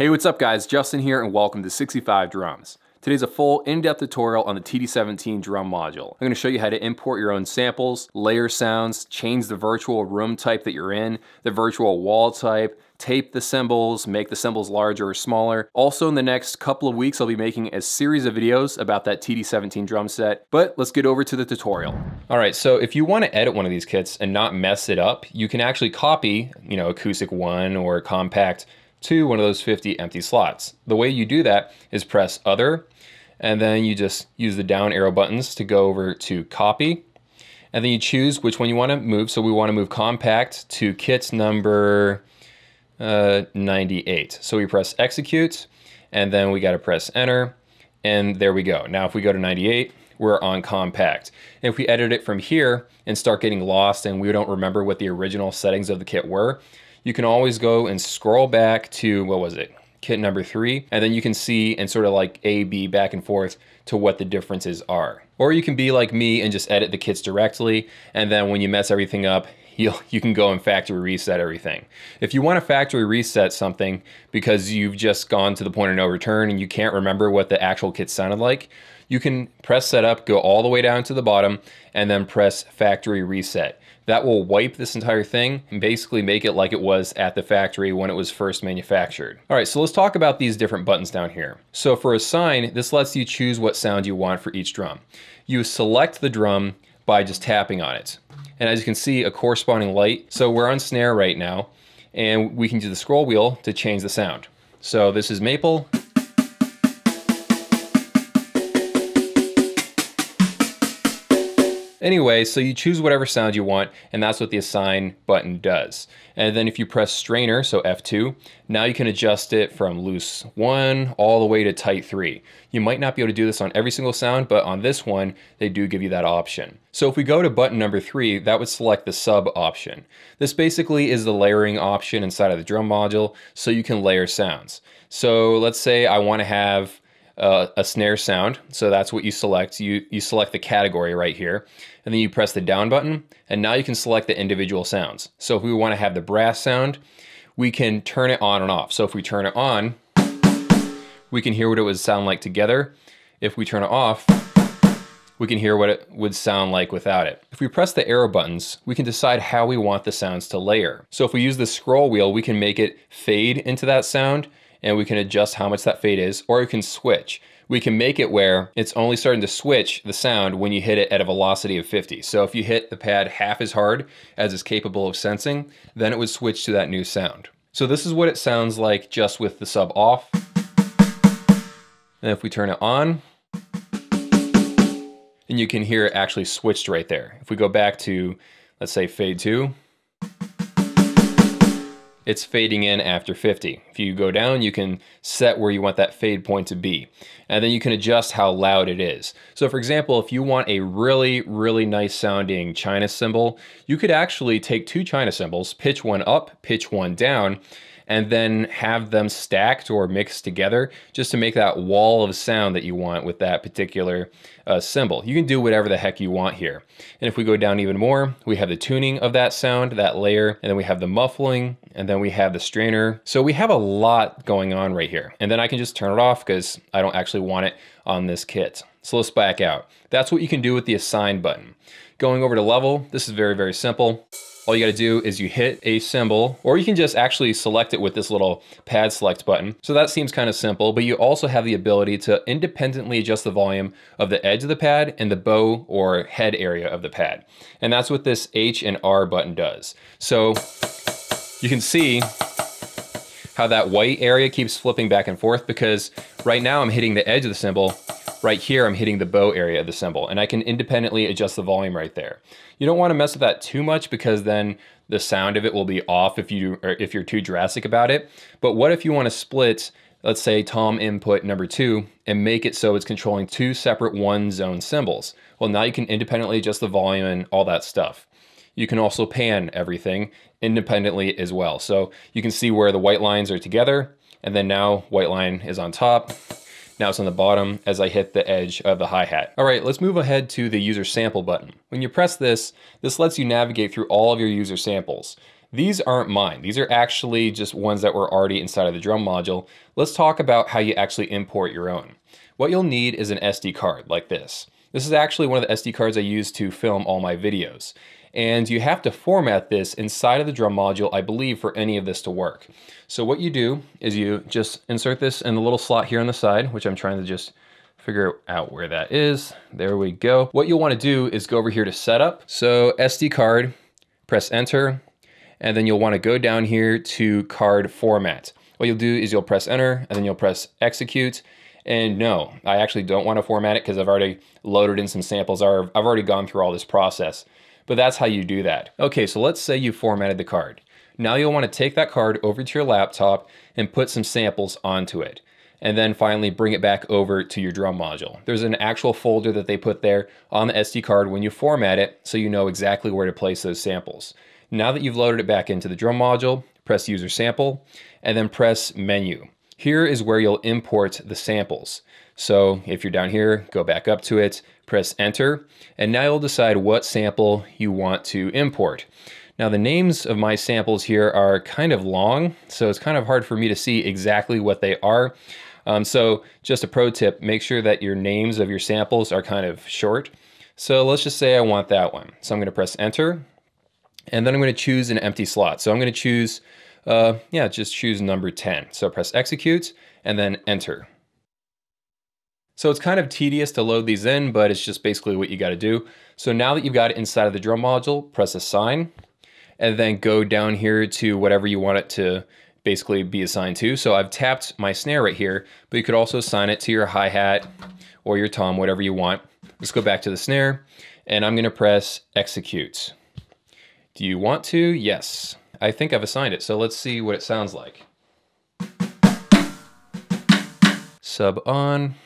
Hey, what's up guys? Justin here and welcome to 65 Drums. Today's a full in-depth tutorial on the TD17 drum module. I'm going to show you how to import your own samples, layer sounds, change the virtual room type that you're in, the virtual wall type, tape the cymbals, make the cymbals larger or smaller. Also in the next couple of weeks, I'll be making a series of videos about that TD17 drum set, but let's get over to the tutorial. All right, so if you want to edit one of these kits and not mess it up, you can actually copy, you know, Acoustic One or Kompact to one of those 50 empty slots. The way you do that is press Other, and then you just use the down arrow buttons to go over to Copy, and then you choose which one you want to move. So we want to move compact to kit number uh, 98. So we press Execute, and then we got to press Enter, and there we go. Now if we go to 98, we're on compact. If we edit it from here and start getting lost and we don't remember what the original settings of the kit were, you can always go and scroll back to, what was it? Kit number three, and then you can see and sort of like A, B back and forth to what the differences are. Or you can be like me and just edit the kits directly, and then when you mess everything up, you you can go and factory reset everything. If you want to factory reset something because you've just gone to the point of no return and you can't remember what the actual kit sounded like, you can press setup, go all the way down to the bottom, and then press factory reset. That will wipe this entire thing and basically make it like it was at the factory when it was first manufactured. All right, so let's talk about these different buttons down here. So for assign, this lets you choose what sound you want for each drum. You select the drum by just tapping on it. And as you can see, a corresponding light. So we're on snare right now, and we can use the scroll wheel to change the sound. So this is maple. Anyway, so you choose whatever sound you want, and that's what the assign button does. And then if you press strainer, so F2, now you can adjust it from loose 1 all the way to tight 3. You might not be able to do this on every single sound, but on this one, they do give you that option. So if we go to button number 3, that would select the sub option. This basically is the layering option inside of the drum module, so you can layer sounds. So let's say I want to have uh, a snare sound. So that's what you select. You, you select the category right here, and then you press the down button, and now you can select the individual sounds. So if we want to have the brass sound, we can turn it on and off. So if we turn it on, we can hear what it would sound like together. If we turn it off, we can hear what it would sound like without it. If we press the arrow buttons, we can decide how we want the sounds to layer. So if we use the scroll wheel, we can make it fade into that sound and we can adjust how much that fade is, or we can switch. We can make it where it's only starting to switch the sound when you hit it at a velocity of 50. So if you hit the pad half as hard as it's capable of sensing, then it would switch to that new sound. So this is what it sounds like just with the sub off. And if we turn it on, and you can hear it actually switched right there. If we go back to, let's say fade two, it's fading in after 50. If you go down, you can set where you want that fade point to be. And then you can adjust how loud it is. So for example, if you want a really, really nice sounding China cymbal, you could actually take two China cymbals, pitch one up, pitch one down, and then have them stacked or mixed together just to make that wall of sound that you want with that particular uh, cymbal. You can do whatever the heck you want here. And if we go down even more, we have the tuning of that sound, that layer, and then we have the muffling, and then we have the strainer. So we have a lot going on right here. And then I can just turn it off because I don't actually want it on this kit. So let's back out. That's what you can do with the assign button. Going over to level, this is very, very simple all you gotta do is you hit a cymbal, or you can just actually select it with this little pad select button. So that seems kind of simple, but you also have the ability to independently adjust the volume of the edge of the pad and the bow or head area of the pad. And that's what this H and R button does. So you can see how that white area keeps flipping back and forth because right now I'm hitting the edge of the cymbal right here I'm hitting the bow area of the cymbal and I can independently adjust the volume right there. You don't want to mess with that too much because then the sound of it will be off if you if you're too drastic about it. But what if you want to split let's say tom input number two and make it so it's controlling two separate one zone cymbals. Well, now you can independently adjust the volume and all that stuff. You can also pan everything independently as well. So you can see where the white lines are together and then now white line is on top now it's on the bottom as I hit the edge of the hi-hat. All right, let's move ahead to the user sample button. When you press this, this lets you navigate through all of your user samples. These aren't mine. These are actually just ones that were already inside of the drum module. Let's talk about how you actually import your own. What you'll need is an SD card like this. This is actually one of the SD cards I use to film all my videos. And you have to format this inside of the drum module, I believe, for any of this to work. So what you do is you just insert this in the little slot here on the side, which I'm trying to just figure out where that is. There we go. What you'll want to do is go over here to setup. So SD card, press enter, and then you'll want to go down here to card format. What you'll do is you'll press enter and then you'll press execute. And no, I actually don't want to format it because I've already loaded in some samples. I've already gone through all this process, but that's how you do that. Okay, so let's say you formatted the card. Now you'll want to take that card over to your laptop and put some samples onto it and then finally bring it back over to your drum module. There's an actual folder that they put there on the SD card when you format it so you know exactly where to place those samples. Now that you've loaded it back into the drum module, press user sample and then press menu. Here is where you'll import the samples. So if you're down here, go back up to it, press enter, and now you'll decide what sample you want to import. Now the names of my samples here are kind of long, so it's kind of hard for me to see exactly what they are. Um, so just a pro tip, make sure that your names of your samples are kind of short. So let's just say I want that one. So I'm gonna press enter, and then I'm gonna choose an empty slot. So I'm gonna choose, uh, yeah, just choose number 10. So press execute, and then enter. So it's kind of tedious to load these in, but it's just basically what you gotta do. So now that you've got it inside of the drum module, press assign, and then go down here to whatever you want it to basically be assigned to. So I've tapped my snare right here, but you could also assign it to your hi-hat or your tom, whatever you want. Let's go back to the snare and I'm gonna press execute. Do you want to? Yes. I think I've assigned it, so let's see what it sounds like. Sub on.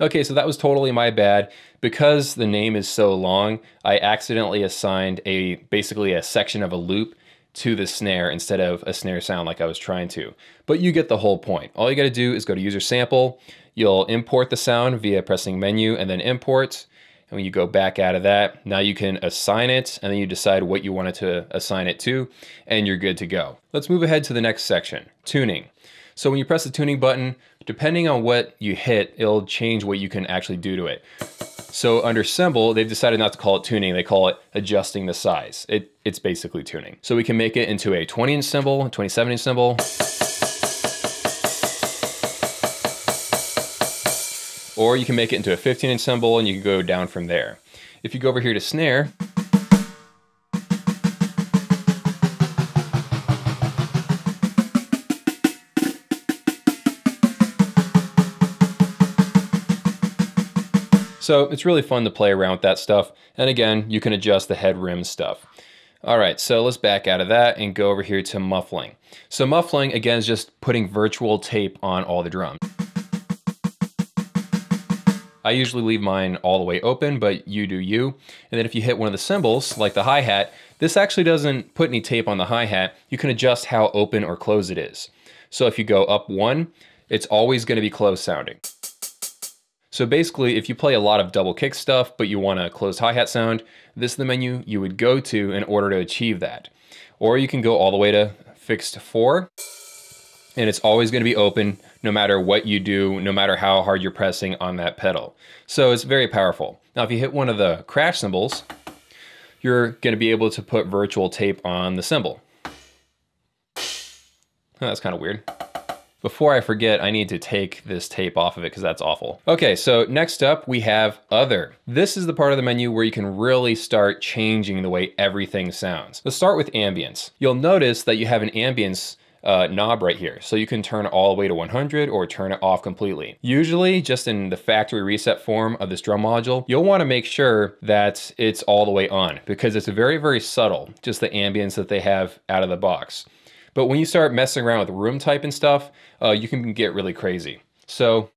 Okay, so that was totally my bad. Because the name is so long, I accidentally assigned a basically a section of a loop to the snare instead of a snare sound like I was trying to. But you get the whole point. All you gotta do is go to user sample, you'll import the sound via pressing menu and then import. And when you go back out of that, now you can assign it and then you decide what you wanted to assign it to and you're good to go. Let's move ahead to the next section, tuning. So when you press the tuning button, depending on what you hit, it'll change what you can actually do to it. So under cymbal, they've decided not to call it tuning, they call it adjusting the size. It, it's basically tuning. So we can make it into a 20 inch cymbal, 27 inch cymbal. Or you can make it into a 15 inch cymbal and you can go down from there. If you go over here to snare, So it's really fun to play around with that stuff. And again, you can adjust the head rim stuff. All right, so let's back out of that and go over here to muffling. So muffling, again, is just putting virtual tape on all the drums. I usually leave mine all the way open, but you do you. And then if you hit one of the cymbals, like the hi-hat, this actually doesn't put any tape on the hi-hat. You can adjust how open or close it is. So if you go up one, it's always gonna be closed sounding. So basically, if you play a lot of double kick stuff, but you want a closed hi-hat sound, this is the menu you would go to in order to achieve that. Or you can go all the way to fixed four, and it's always gonna be open no matter what you do, no matter how hard you're pressing on that pedal. So it's very powerful. Now, if you hit one of the crash cymbals, you're gonna be able to put virtual tape on the cymbal. Oh, that's kind of weird. Before I forget, I need to take this tape off of it because that's awful. Okay, so next up we have Other. This is the part of the menu where you can really start changing the way everything sounds. Let's start with ambience. You'll notice that you have an ambience uh, knob right here. So you can turn all the way to 100 or turn it off completely. Usually just in the factory reset form of this drum module, you'll wanna make sure that it's all the way on because it's very, very subtle, just the ambience that they have out of the box. But when you start messing around with room type and stuff, uh, you can get really crazy. So,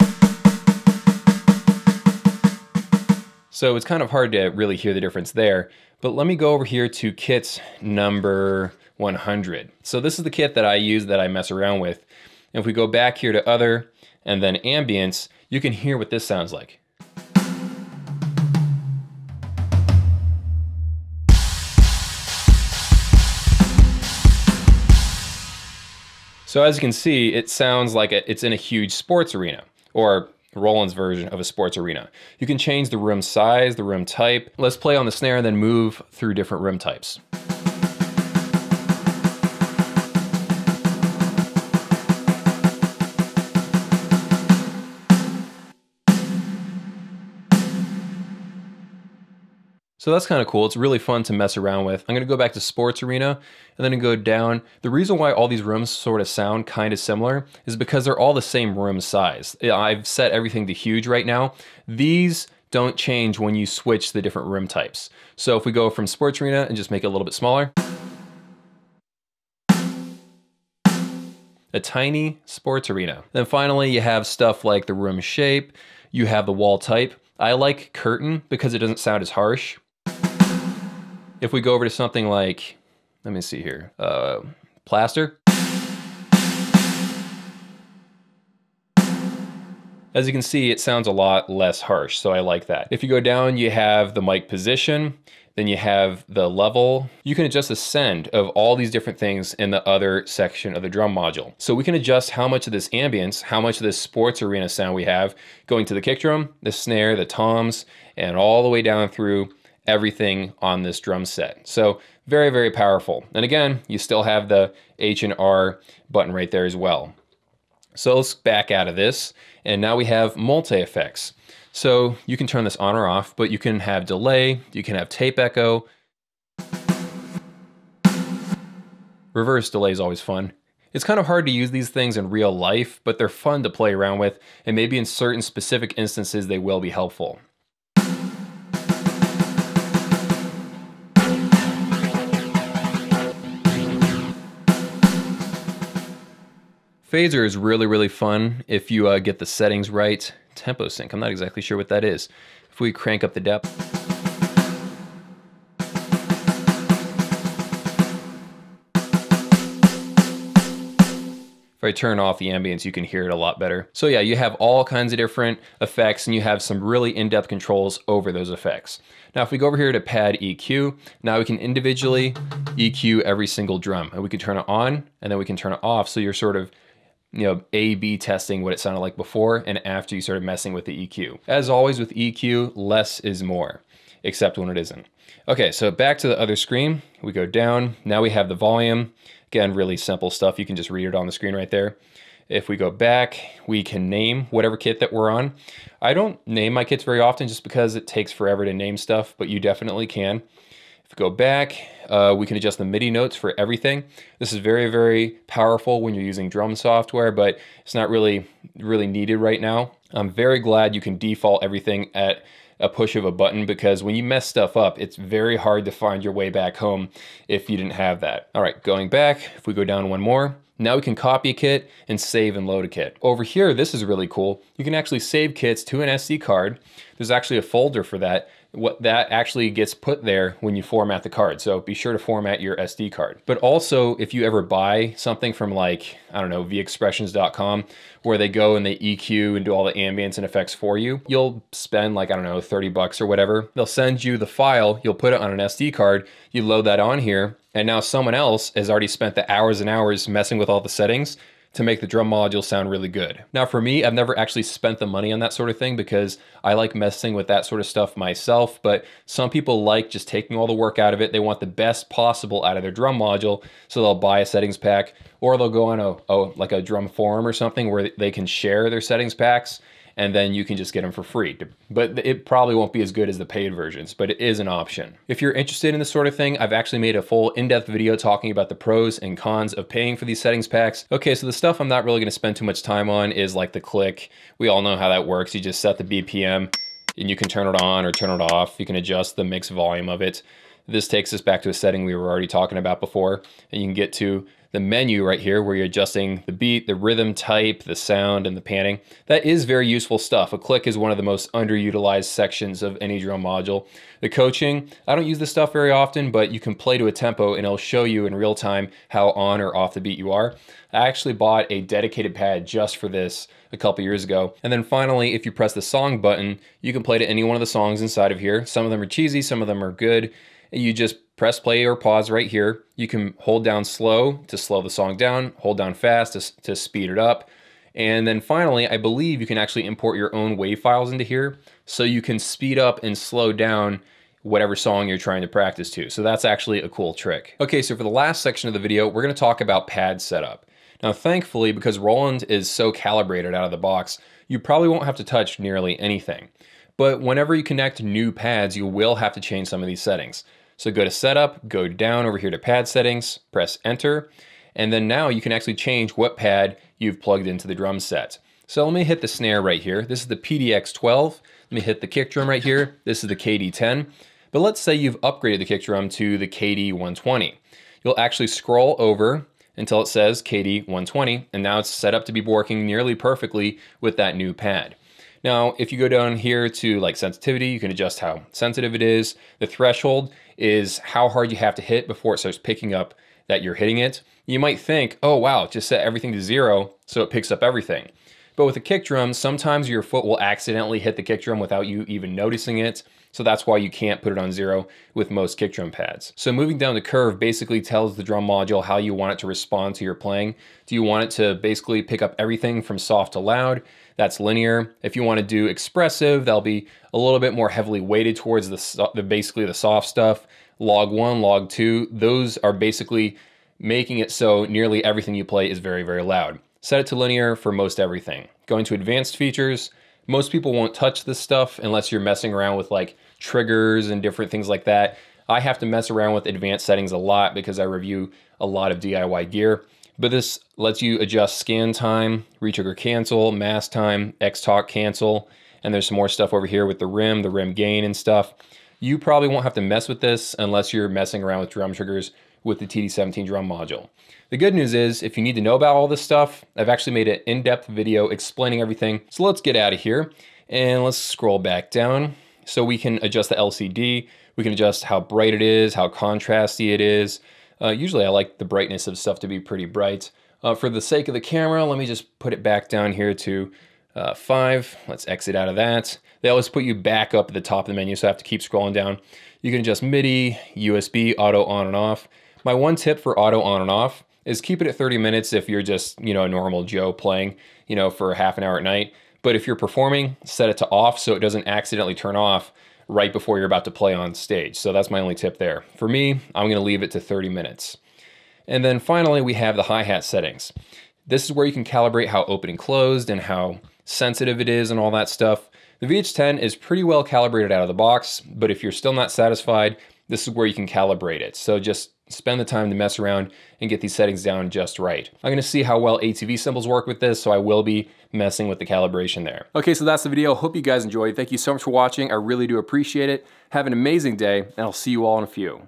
so it's kind of hard to really hear the difference there. But let me go over here to kit number 100. So this is the kit that I use that I mess around with. And if we go back here to other and then ambience, you can hear what this sounds like. So as you can see, it sounds like it's in a huge sports arena or Roland's version of a sports arena. You can change the room size, the room type. Let's play on the snare and then move through different room types. So that's kind of cool. It's really fun to mess around with. I'm going to go back to Sports Arena and then go down. The reason why all these rooms sort of sound kind of similar is because they're all the same room size. I've set everything to huge right now. These don't change when you switch the different room types. So if we go from Sports Arena and just make it a little bit smaller, a tiny sports arena. Then finally, you have stuff like the room shape, you have the wall type. I like curtain because it doesn't sound as harsh. If we go over to something like, let me see here, uh, plaster. As you can see, it sounds a lot less harsh, so I like that. If you go down, you have the mic position, then you have the level. You can adjust the send of all these different things in the other section of the drum module. So we can adjust how much of this ambience, how much of this sports arena sound we have going to the kick drum, the snare, the toms, and all the way down through everything on this drum set. So very, very powerful. And again, you still have the H and R button right there as well. So let's back out of this. And now we have multi-effects. So you can turn this on or off, but you can have delay, you can have tape echo. Reverse delay is always fun. It's kind of hard to use these things in real life, but they're fun to play around with, and maybe in certain specific instances they will be helpful. Phaser is really, really fun if you uh, get the settings right. Tempo sync, I'm not exactly sure what that is. If we crank up the depth. If I turn off the ambience, you can hear it a lot better. So yeah, you have all kinds of different effects and you have some really in-depth controls over those effects. Now, if we go over here to pad EQ, now we can individually EQ every single drum and we can turn it on and then we can turn it off. So you're sort of you know, A-B testing what it sounded like before and after you started messing with the EQ. As always with EQ, less is more, except when it isn't. Okay, so back to the other screen, we go down. Now we have the volume. Again, really simple stuff. You can just read it on the screen right there. If we go back, we can name whatever kit that we're on. I don't name my kits very often just because it takes forever to name stuff, but you definitely can. Go back, uh, we can adjust the MIDI notes for everything. This is very, very powerful when you're using drum software, but it's not really, really needed right now. I'm very glad you can default everything at a push of a button because when you mess stuff up, it's very hard to find your way back home if you didn't have that. All right, going back, if we go down one more, now we can copy a kit and save and load a kit. Over here, this is really cool. You can actually save kits to an SD card. There's actually a folder for that what that actually gets put there when you format the card. So be sure to format your SD card. But also if you ever buy something from like, I don't know, vexpressions.com where they go and they EQ and do all the ambience and effects for you, you'll spend like, I don't know, 30 bucks or whatever. They'll send you the file, you'll put it on an SD card, you load that on here, and now someone else has already spent the hours and hours messing with all the settings to make the drum module sound really good. Now for me, I've never actually spent the money on that sort of thing because I like messing with that sort of stuff myself, but some people like just taking all the work out of it. They want the best possible out of their drum module, so they'll buy a settings pack or they'll go on a, a like a drum forum or something where they can share their settings packs and then you can just get them for free. But it probably won't be as good as the paid versions, but it is an option. If you're interested in this sort of thing, I've actually made a full in-depth video talking about the pros and cons of paying for these settings packs. Okay, so the stuff I'm not really gonna spend too much time on is like the click. We all know how that works. You just set the BPM and you can turn it on or turn it off. You can adjust the mix volume of it. This takes us back to a setting we were already talking about before, and you can get to the menu right here where you're adjusting the beat, the rhythm type, the sound, and the panning. That is very useful stuff. A click is one of the most underutilized sections of any drum module. The coaching, I don't use this stuff very often, but you can play to a tempo and it'll show you in real time how on or off the beat you are. I actually bought a dedicated pad just for this a couple years ago. And then finally, if you press the song button, you can play to any one of the songs inside of here. Some of them are cheesy, some of them are good you just press play or pause right here. You can hold down slow to slow the song down, hold down fast to, to speed it up. And then finally, I believe you can actually import your own WAV files into here so you can speed up and slow down whatever song you're trying to practice to. So that's actually a cool trick. Okay, so for the last section of the video, we're gonna talk about pad setup. Now, thankfully, because Roland is so calibrated out of the box, you probably won't have to touch nearly anything. But whenever you connect new pads, you will have to change some of these settings. So go to setup, go down over here to pad settings, press enter, and then now you can actually change what pad you've plugged into the drum set. So let me hit the snare right here. This is the PDX12. Let me hit the kick drum right here. This is the KD10. But let's say you've upgraded the kick drum to the KD120. You'll actually scroll over until it says KD120, and now it's set up to be working nearly perfectly with that new pad. Now, if you go down here to like sensitivity, you can adjust how sensitive it is. The threshold is how hard you have to hit before it starts picking up that you're hitting it. You might think, oh wow, just set everything to zero so it picks up everything. But with a kick drum, sometimes your foot will accidentally hit the kick drum without you even noticing it. So that's why you can't put it on zero with most kick drum pads. So moving down the curve basically tells the drum module how you want it to respond to your playing. Do you want it to basically pick up everything from soft to loud? That's linear. If you want to do expressive, that'll be a little bit more heavily weighted towards the, the basically the soft stuff. Log one, log two, those are basically making it so nearly everything you play is very, very loud. Set it to linear for most everything. Going to advanced features, most people won't touch this stuff unless you're messing around with like triggers and different things like that. I have to mess around with advanced settings a lot because I review a lot of DIY gear. But this lets you adjust scan time, retrigger cancel, mask time, X-Talk cancel, and there's some more stuff over here with the rim, the rim gain and stuff. You probably won't have to mess with this unless you're messing around with drum triggers with the TD17 drum module. The good news is, if you need to know about all this stuff, I've actually made an in-depth video explaining everything. So let's get out of here and let's scroll back down. So we can adjust the LCD, we can adjust how bright it is, how contrasty it is. Uh, usually I like the brightness of stuff to be pretty bright. Uh, for the sake of the camera, let me just put it back down here to uh, five. Let's exit out of that. They always put you back up at the top of the menu, so I have to keep scrolling down. You can adjust MIDI, USB, auto on and off. My one tip for auto on and off is keep it at 30 minutes if you're just, you know, a normal Joe playing, you know, for half an hour at night. But if you're performing, set it to off so it doesn't accidentally turn off right before you're about to play on stage. So that's my only tip there. For me, I'm gonna leave it to 30 minutes. And then finally, we have the hi-hat settings. This is where you can calibrate how open and closed and how sensitive it is and all that stuff. The VH10 is pretty well calibrated out of the box, but if you're still not satisfied, this is where you can calibrate it. So just spend the time to mess around and get these settings down just right. I'm gonna see how well ATV cymbals work with this, so I will be messing with the calibration there. Okay, so that's the video. Hope you guys enjoyed. Thank you so much for watching. I really do appreciate it. Have an amazing day, and I'll see you all in a few.